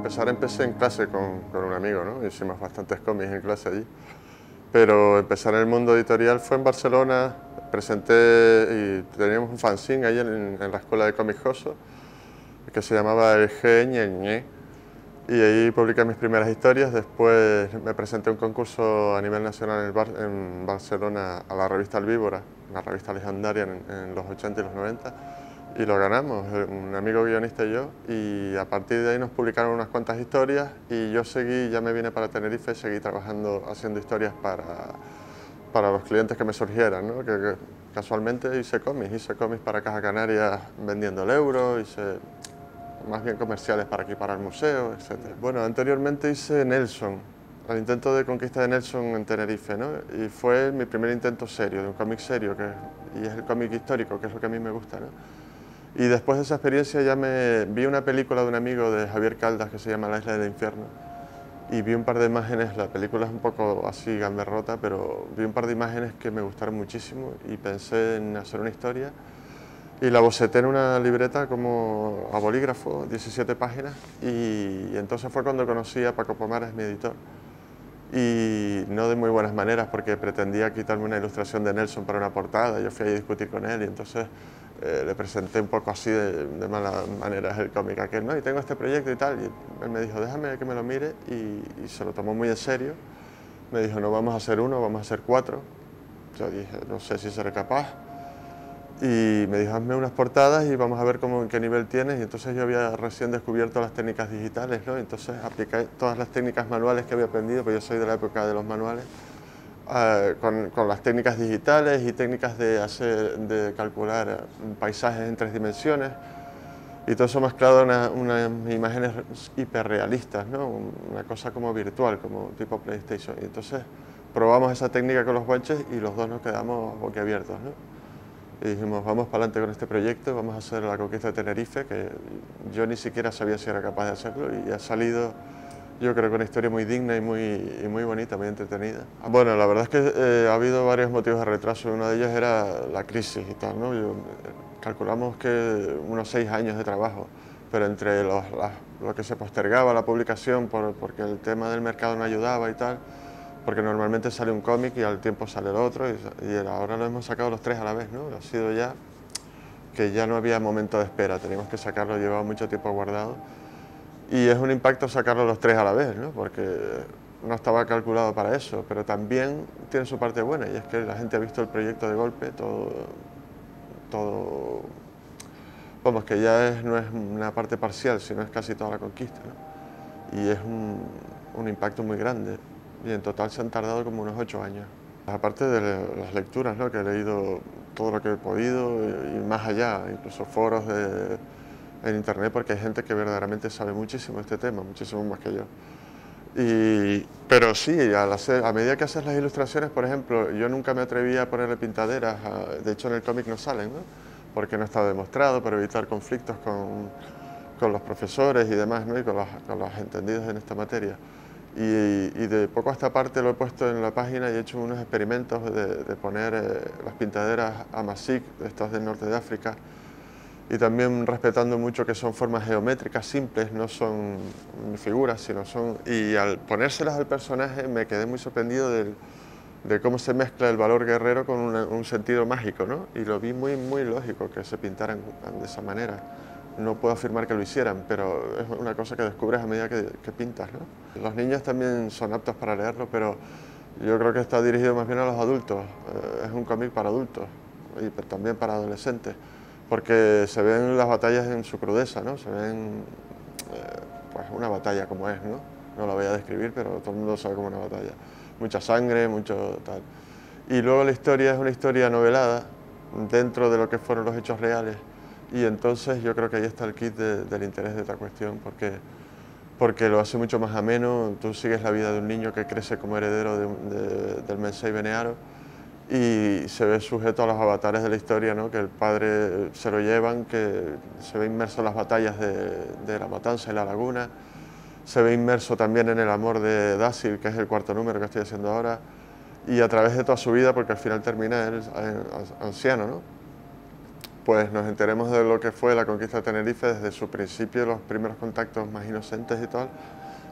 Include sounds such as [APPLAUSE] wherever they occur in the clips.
Empezar empecé en clase con, con un amigo, ¿no? hicimos bastantes cómics en clase allí, pero empezar en el mundo editorial fue en Barcelona, presenté y teníamos un fanzine ahí en, la escuela de cómics Joso, que se llamaba El G y ahí publiqué mis primeras historias, después me presenté a un concurso a nivel nacional en, Barcelona a la revista El Víbora, una revista legendaria en, en los 80 y los 90, y lo ganamos, eh, un amigo guionista y yo, y a partir de ahí nos publicaron unas cuantas historias y yo seguí, ya me vine para Tenerife, seguí trabajando, haciendo historias para, para los clientes que me surgieran, ¿no? que, casualmente hice cómics, hice cómics para Caja Canaria vendiendo el euro, hice más bien comerciales para aquí, para el museo, etc. Bueno, anteriormente hice Nelson, el intento de conquista de Nelson en Tenerife, ¿no? y fue mi primer intento serio, de un cómic serio, que, y es el cómic histórico, que es lo que a mí me gusta. ¿no? Y después de esa experiencia ya me vi una película de un amigo de Javier Caldas que se llama La Isla del Infierno. Y vi un par de imágenes, la película es un poco así gamberrota, pero vi un par de imágenes que me gustaron muchísimo y pensé en hacer una historia. Y la boceté en una libreta como a bolígrafo, 17 páginas y entonces fue cuando conocí a Paco Pomares, mi editor. Y no de muy buenas maneras porque pretendía quitarme una ilustración de Nelson para una portada, yo fui a discutir con él y entonces eh, le presenté un poco así de, de mala manera el cómic aquel, ¿no? Y tengo este proyecto y tal, y él me dijo, déjame que me lo mire, y, se lo tomó muy en serio. Me dijo, no vamos a hacer uno, vamos a hacer cuatro. Yo dije, no sé si seré capaz. Y me dijo, hazme unas portadas y vamos a ver cómo, en qué nivel tienes. Y entonces yo había recién descubierto las técnicas digitales, ¿no? Entonces apliqué todas las técnicas manuales que había aprendido, porque yo soy de la época de los manuales eh, con, las técnicas digitales y técnicas de, hacer, de calcular paisajes en tres dimensiones y todo eso mezclado en unas imágenes hiperrealistas, ¿no? una cosa como virtual, como tipo PlayStation. Y entonces probamos esa técnica con los guanches y los dos nos quedamos boquiabiertos. ¿no? Y dijimos, vamos para adelante con este proyecto, vamos a hacer la conquista de Tenerife, que yo ni siquiera sabía si era capaz de hacerlo y ha salido yo creo que una historia muy digna y muy, muy bonita, muy entretenida. Bueno, la verdad es que eh, ha habido varios motivos de retraso. Uno de ellos era la crisis y tal, ¿no? Eh, calculamos que unos seis años de trabajo, pero entre los, lo que se postergaba la publicación por, porque el tema del mercado no ayudaba y tal, porque normalmente sale un cómic y al tiempo sale el otro y, y, ahora lo hemos sacado los tres a la vez, ¿no? Ha sido ya que ya no había momento de espera, teníamos que sacarlo, llevaba mucho tiempo guardado y es un impacto sacarlo los tres a la vez, ¿no? porque no estaba calculado para eso, pero también tiene su parte buena y es que la gente ha visto el proyecto de golpe, todo, todo vamos, que ya es, no es una parte parcial, sino es casi toda la conquista. ¿no? Y es un, un, impacto muy grande. Y en total se han tardado como unos ocho años. Aparte de las lecturas, ¿no? que he leído todo lo que he podido y más allá, incluso foros de en internet porque hay gente que verdaderamente sabe muchísimo de este tema, muchísimo más que yo. Y, pero sí, a medida que haces las ilustraciones, por ejemplo, yo nunca me atrevía a ponerle pintaderas, de hecho en el cómic no salen, ¿no? porque no está demostrado, para evitar conflictos con, con los profesores y demás, ¿no? y con los, con los entendidos en esta materia. Y, y, de poco a esta parte lo he puesto en la página y he hecho unos experimentos de, de poner eh, las pintaderas Amasic, estas del norte de África, y también respetando mucho que son formas geométricas simples, no son figuras, sino son... Y al ponérselas al personaje me quedé muy sorprendido de cómo se mezcla el valor guerrero con un sentido mágico, ¿no? Y lo vi muy, muy lógico que se pintaran de esa manera. No puedo afirmar que lo hicieran, pero es una cosa que descubres a medida que, pintas, ¿no? Los niños también son aptos para leerlo, pero yo creo que está dirigido más bien a los adultos. Eh, es un cómic para adultos y también para adolescentes porque se ven las batallas en su crudeza, ¿no? Se ven, eh, pues una batalla como es, ¿no? No la voy a describir, pero todo el mundo sabe como una batalla. Mucha sangre, mucho tal. Y luego la historia es una historia novelada dentro de lo que fueron los hechos reales. Y entonces yo creo que ahí está el kit del interés de esta cuestión, porque, porque lo hace mucho más ameno. Tú sigues la vida de un niño que crece como heredero del Mensei Benearo y se ve sujeto a los avatares de la historia, ¿no? que el padre se lo llevan, que se ve inmerso en las batallas de, la matanza y la laguna, se ve inmerso también en el amor de Dácil, que es el cuarto número que estoy haciendo ahora, y a través de toda su vida, porque al final termina él anciano, ¿no? pues nos enteremos de lo que fue la conquista de Tenerife desde su principio, los primeros contactos más inocentes y tal,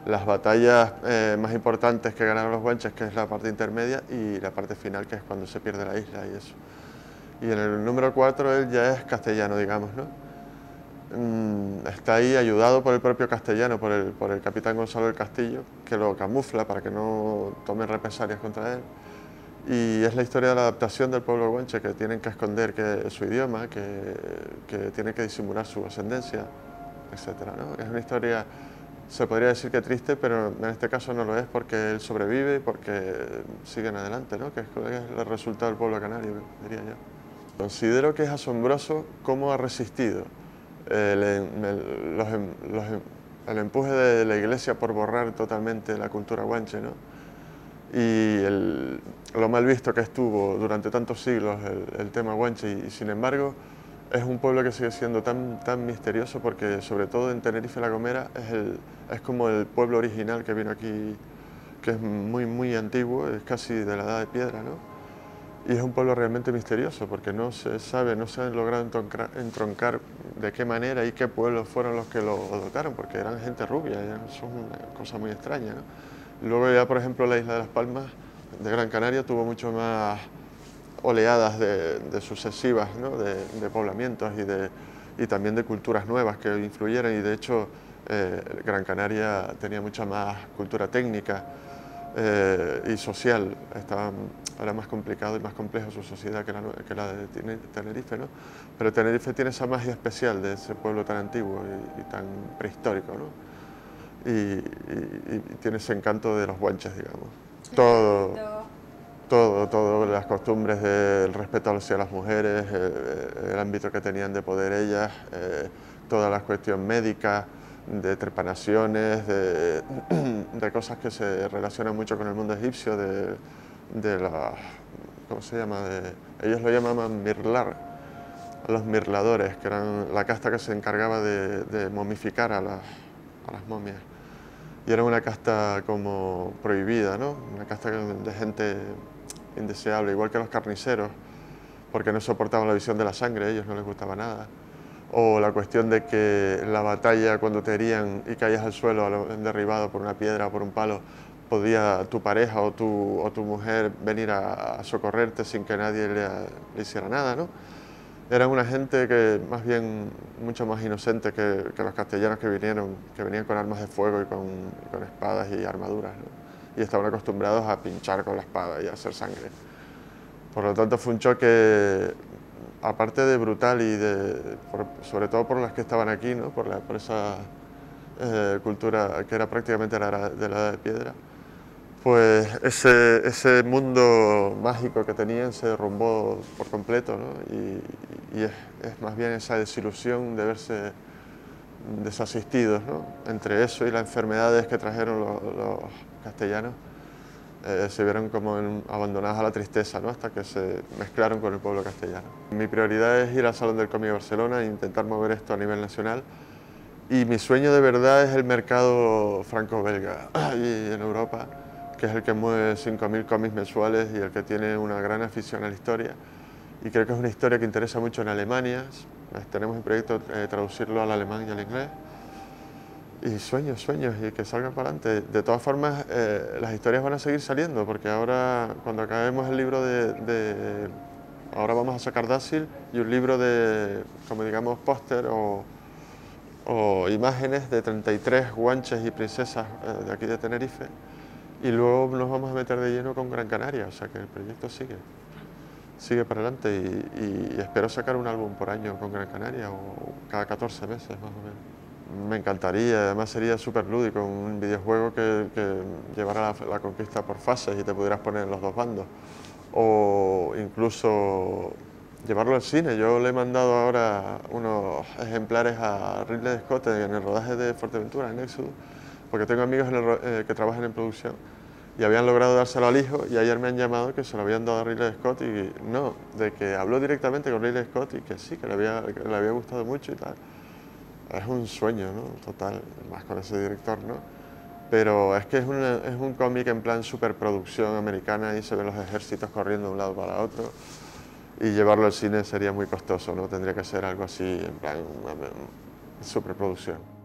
las batallas eh, más importantes que ganaron los guanches, que es la parte intermedia, y la parte final, que es cuando se pierde la isla y eso. Y en el número 4 él ya es castellano, digamos, ¿no? Mm, está ahí ayudado por el propio castellano, por el, por el capitán Gonzalo del Castillo, que lo camufla para que no tome represalias contra él. Y es la historia de la adaptación del pueblo guanche, que tienen que esconder que, su idioma, que, que tienen que disimular su ascendencia, etc. ¿no? Es una historia, se podría decir que triste, pero en este caso no lo es porque él sobrevive y porque siguen adelante, ¿no? que es, el resultado del pueblo canario, diría yo. Considero que es asombroso cómo ha resistido el, el empuje de la iglesia por borrar totalmente la cultura guanche, ¿no? y lo mal visto que estuvo durante tantos siglos el, tema guanche y, sin embargo es un pueblo que sigue siendo tan, tan misterioso porque sobre todo en Tenerife La Gomera es, el, es como el pueblo original que vino aquí, que es muy, muy antiguo, es casi de la edad de piedra, ¿no? Y es un pueblo realmente misterioso porque no se sabe, no se han logrado entroncar de qué manera y qué pueblos fueron los que lo dotaron, porque eran gente rubia, son una cosa muy extraña, ¿no? Luego ya, por ejemplo, la isla de Las Palmas de Gran Canaria tuvo mucho más oleadas de, sucesivas, de, poblamientos y, de, y también de culturas nuevas que influyeron y de hecho eh, Gran Canaria tenía mucha más cultura técnica eh, y social, Estaba, era más complicado y más compleja su sociedad que la, que la de Tenerife, ¿no? pero Tenerife tiene esa magia especial de ese pueblo tan antiguo y, y tan prehistórico. ¿no? y, tiene ese encanto de los guanches, digamos. Todo, todo, todo, las costumbres del respeto hacia las mujeres, eh, el ámbito que tenían de poder ellas, eh, toda la cuestión médica, de trepanaciones, de, [CLEARS THROAT] de, cosas que se relacionan mucho con el mundo egipcio, de, de la, ¿cómo se llama? De, ellos lo llamaban mirlar, los mirladores, que eran la casta que se encargaba de, de momificar a las, a las momias y era una casta como prohibida, ¿no? Una casta de gente indeseable, igual que los carniceros, porque no soportaban la visión de la sangre, a ellos no les gustaba nada. O la cuestión de que en la batalla, cuando te herían y caías al suelo derribado por una piedra o por un palo, podía tu pareja o tu, o tu mujer venir a, socorrerte sin que nadie le, hiciera nada, ¿no? eran una gente que más bien mucho más inocente que, los castellanos que vinieron, que venían con armas de fuego y con, espadas y armaduras, y estaban acostumbrados a pinchar con la espada y a hacer sangre. Por lo tanto fue un choque, aparte de brutal y de, sobre todo por las que estaban aquí, ¿no? por, la, por esa eh, cultura que era prácticamente de la edad de piedra, pues ese, ese, mundo mágico que tenían se derrumbó por completo ¿no? y, es, es, más bien esa desilusión de verse desasistidos ¿no? entre eso y las enfermedades que trajeron los, castellanos eh, se vieron como abandonadas a la tristeza ¿no? hasta que se mezclaron con el pueblo castellano. Mi prioridad es ir al Salón del Cómic Barcelona e intentar mover esto a nivel nacional y mi sueño de verdad es el mercado franco-belga [CLEARS THROAT] y en Europa que es el que mueve 5.000 cómics mensuales y el que tiene una gran afición a la historia. Y creo que es una historia que interesa mucho en Alemania. Tenemos en proyecto eh, traducirlo al alemán y al inglés. Y sueños, sueños, y que salgan para adelante. De todas formas, eh, las historias van a seguir saliendo, porque ahora, cuando acabemos el libro de... ahora vamos a sacar Dácil y un libro de, como digamos, póster o, o, imágenes de 33 guanches y princesas eh, de aquí de Tenerife y luego nos vamos a meter de lleno con Gran Canaria, o sea que el proyecto sigue, sigue para adelante y, espero sacar un álbum por año con Gran Canaria o cada 14 meses más o menos. Me encantaría, además sería súper lúdico, un videojuego que, llevara la, conquista por fases y te pudieras poner en los dos bandos. O incluso llevarlo al cine. Yo le he mandado ahora unos ejemplares a Ridley Scott en el rodaje de Fuerteventura, en Exodus, porque tengo amigos eh, que trabajan en producción y habían logrado dárselo al hijo y ayer me han llamado que se lo habían dado a Ridley Scott y no, de que habló directamente con Ridley Scott y que sí, que le había, le había gustado mucho y tal. Es un sueño, ¿no? Total, más con ese director, ¿no? Pero es que es, es un cómic en plan superproducción americana y se ven los ejércitos corriendo de un lado para otro y llevarlo al cine sería muy costoso, ¿no? Tendría que ser algo así, en plan, superproducción.